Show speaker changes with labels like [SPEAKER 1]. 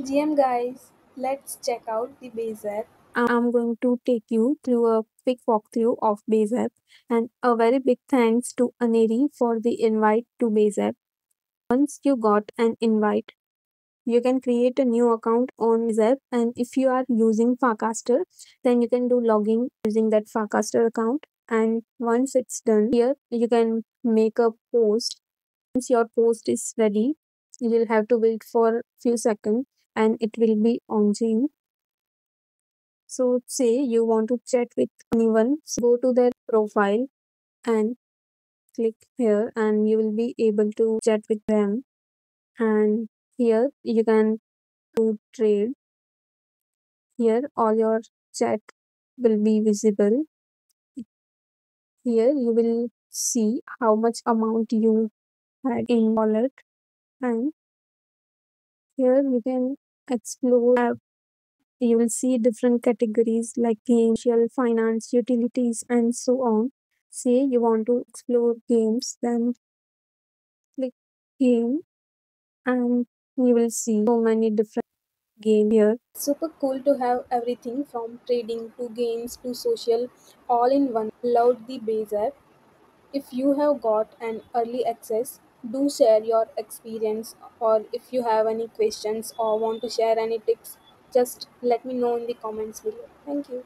[SPEAKER 1] GM guys, let's check out the base app.
[SPEAKER 2] I'm going to take you through a quick walkthrough of Base app and a very big thanks to Aneri for the invite to Base app. Once you got an invite, you can create a new account on Base and if you are using Farcaster, then you can do logging using that Farcaster account and once it's done here you can make a post. Once your post is ready, you will have to wait for a few seconds and it will be on scene so say you want to chat with anyone, so go to their profile and click here and you will be able to chat with them. And here you can do trade. Here all your chat will be visible. Here you will see how much amount you had in wallet and here you can explore you will see different categories like financial, finance, utilities, and so on. Say you want to explore games, then click game, and you will see so many different game here.
[SPEAKER 1] Super cool to have everything from trading to games to social all in one. Loved the base app. If you have got an early access, do share your experience or if you have any questions or want to share any tips, just let me know in the comments below. Thank you.